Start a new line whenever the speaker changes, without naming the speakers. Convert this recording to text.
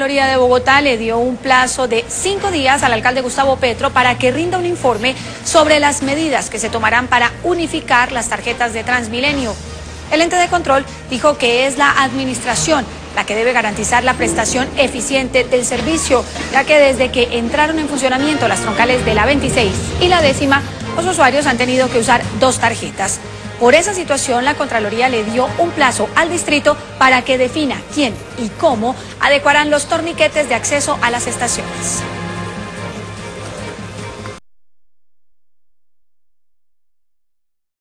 La Loría de Bogotá le dio un plazo de cinco días al alcalde Gustavo Petro para que rinda un informe sobre las medidas que se tomarán para unificar las tarjetas de Transmilenio. El ente de control dijo que es la administración la que debe garantizar la prestación eficiente del servicio, ya que desde que entraron en funcionamiento las troncales de la 26 y la décima, los usuarios han tenido que usar dos tarjetas. Por esa situación, la Contraloría le dio un plazo al distrito para que defina quién y cómo adecuarán los torniquetes de acceso a las estaciones.